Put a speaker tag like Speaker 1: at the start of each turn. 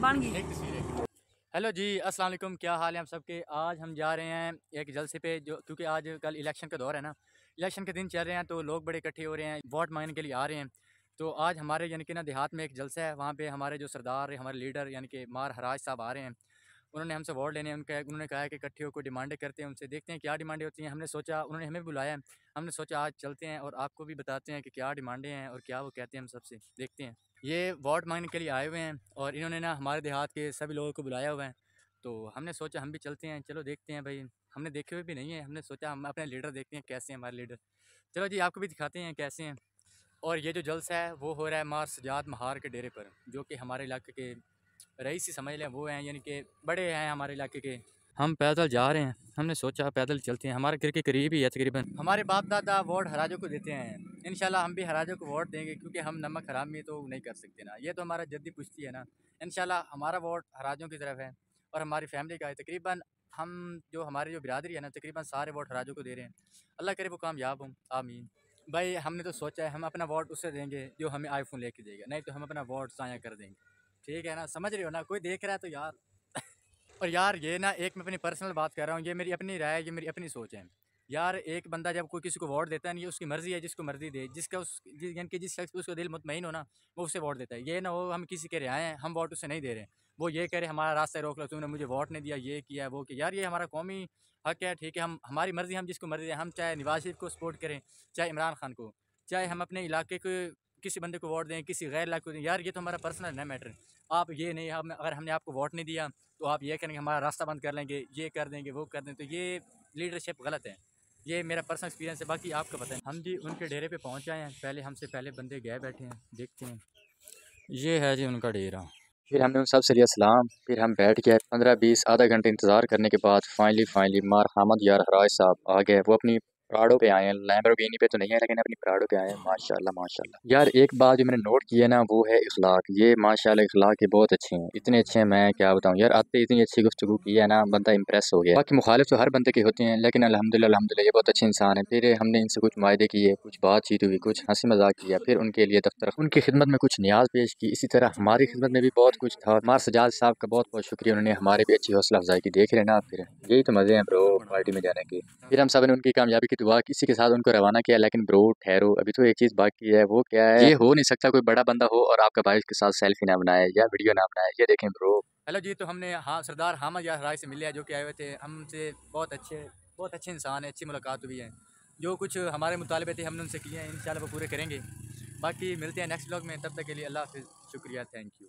Speaker 1: बन गई
Speaker 2: हेलो जी, अस्सलाम वालेकुम। क्या हाल है हम सबके? आज हम जा रहे हैं एक जलसे पे जो, क्योंकि आज कल इलेक्शन का दौर है ना। इलेक्शन के दिन चल रहे हैं तो लोग बड़े इकट्ठे हो रहे हैं, वोट मांगने के लिए आ रहे हैं। तो आज हमारे यानी कि ना देहात में एक जलसा है, वहाँ पे हमारे जो सरदार, हमारे लीडर यानी कि मार हराज साहब आ रहे हैं। उन्होंने हमसे वोट लेने, उनका, उन्होंने कहा कि इकट्ठे होकर डिमांडें करते हैं, उनसे देखते हैं क्या डिमांडें होती हैं। हमने सोचा, उन्होंने हमें बुलाया है हमने सोचा आज चलते हैं और आपको भी बताते हैं कि क्या डिमांडें हैं और क्या वो कहते हैं हम सबसे, देखते हैं। ये वोट मांगने के लिए आए हुए हैं और इन्होंने ना हमारे देहात के सभी लोगों को बुलाया हुआ है। तो हमने सोचा हम भी चलते हैं, चलो देखते हैं भाई। हमने देखे हुए भी नहीं है, हमने सोचा हम अपने लीडर देखते हैं कैसे हैं हमारे लीडर चलो जी, आपको भी दिखाते हैं कैसे हैं। और ये जो जलसा है, वो हो रहा है मार सजाद महार के डेरे पर, जो कि हमारे इलाके के रईसी समझ लें, वो हैं यानी कि बड़े हैं हमारे इलाके के। हम पैदल जा रहे हैं। हमने सोचा पैदल चलते हैं। हमारे घर के करीब ही है तकरीबन। हमारे बाप दादा वोट हराजों को देते हैं। इन हम भी हराजों को वोट देंगे क्योंकि हम नमक हराम में तो नहीं कर सकते ना। ये तो हमारा जद्दी पुश्ती है ना। इन हमारा वोट हराजों की तरफ़ है और हमारी फैमिली का है। तकरीबन हम जो हमारी जो बिरादरी है ना, तकरीबन सारे वोट हराजों को दे रहे हैं। अल्लाह करे वो कामयाब हूँ। आमीन। भाई, हमने तो सोचा है हम अपना वोट उससे देंगे जो हमें आईफोन लेके देगा। नहीं तो हम अपना वोट साया कर देंगे। ठीक है ना, समझ रहे हो ना, कोई देख रहा है तो यार। और यार ये ना, एक मैं अपनी पर्सनल बात कर रहा हूँ, ये मेरी अपनी राय है, ये मेरी अपनी सोच है। यार एक बंदा जब कोई किसी को वोट देता है नहीं उसकी मर्ज़ी है, जिसको मर्ज़ी दे, जिसका उस यानी कि जिस शख्स उसको दिल मुतमिन हो ना, वो उसे वोट देता है। ये ना वो हम किसी के रहे हैं, हम वोट उसे नहीं दे रहे वो ये कह रहे हमारा रास्ता रोक लो, तुमने मुझे वोट नहीं दिया, ये किया, वो किया। यार ये हमारा कौमी हक है, ठीक है, हम, हमारी मर्ज़ी, हम जिसको मर्ज़ी है हम चाहे नवाज़ शरीफ को सपोर्ट करें, चाहे इमरान खान को, चाहे हम अपने इलाके को किसी बंदे को वोट दें, किसी गैर इलाके को दें, यार ये तो हमारा पर्सनल है मैटर आप ये नहीं, हम, अगर हमने आपको वोट नहीं दिया तो आप ये करेंगे, हमारा रास्ता बंद कर लेंगे, ये कर देंगे, वो कर दें तो ये लीडरशिप गलत है। ये मेरा पर्सनल एक्सपीरियंस है, बाकी आपको पता है। हम जी उनके डेरे पे पहुँच आए हैं, पहले हमसे पहले बंदे गए बैठे हैं, देखते हैं। ये है जी उनका डेरा।
Speaker 3: फिर हमने उन सबसे लिया सलाम, फिर हम बैठ गए पंद्रह बीस आधा घंटे इंतज़ार करने के बाद फाइनली फाइनली मार हमद यार हराज साहब आ गए। वो अपनी प्राडो पे आए हैं। लैम्बोर्गिनी पे तो नहीं है लेकिन अपनी प्राडो पे आए हैं। माशाल्लाह माशाल्लाह। यार एक बात जो मैंने नोट की है ना वो है इखलाक। ये माशाल्लाह इखलाक के बहुत अच्छे हैं। इतने अच्छे हैं मैं क्या बताऊँ? यार आते इतनी अच्छी गुफ्तु की है ना बंदा इंप्रेस हो गया। बाकी मुखालिफ तो हर बंदे के होते हैं लेकिन अलहमदिल्ला अलहमदिल्ला ये बहुत अच्छे इंसान है। फिर हमने इनसे कुछ मायदे किए कुछ बातचीत हुई कुछ हँसी मज़ाक किया फिर उनके लिए दफ्तर उनकी खिदमत में कुछ न्याज पेश की। इसी तरह हमारी खिदमत में भी बहुत कुछ था। मार सजाद साहब का बहुत बहुत शुक्रिया। उन्होंने हमारे भी अच्छी हौसला अफजाई की। देख रहे ना फिर। यही तो मज़े हैं ब्रो पार्टी में जाने के। फिर हम सबने उनकी कामयाबी दुआ किसी के साथ उनको रवाना किया लेकिन ब्रो ठहरो अभी तो एक चीज़ बाकी है वो क्या है? ये हो नहीं सकता कोई बड़ा बंदा हो और आपका भाई उसके साथ सेल्फी ना बनाए या वीडियो ना बनाए ये देखें ब्रो।
Speaker 2: हेलो जी तो हमने हाँ सरदार हामद या राय से मिले जो कि आए हुए थे हमसे बहुत अच्छे बहुत अच्छे इंसान है अच्छी मुलाकात हुई है। जो कुछ हमारे मुतालबे थे हमने उनसे किए हैं इन वो पूरे करेंगे। बाकी मिलते हैं नेक्स्ट ब्लॉग में तब तक के लिए अल्लाह हाफिज़ शुक्रिया थैंक यू।